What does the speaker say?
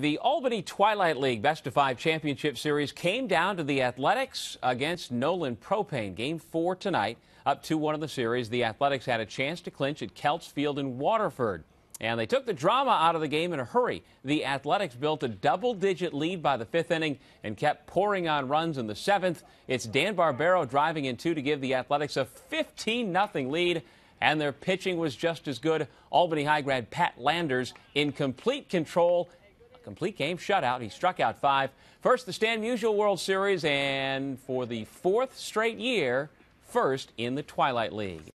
The Albany Twilight League Best of Five Championship Series came down to the Athletics against Nolan Propane. Game four tonight. Up 2 1 of the series, the Athletics had a chance to clinch at Kelts Field in Waterford. And they took the drama out of the game in a hurry. The Athletics built a double digit lead by the fifth inning and kept pouring on runs in the seventh. It's Dan Barbero driving in two to give the Athletics a 15 0 lead. And their pitching was just as good. Albany High grad Pat Landers in complete control complete game shutout. He struck out five. First, the Stan Musial World Series, and for the fourth straight year, first in the Twilight League.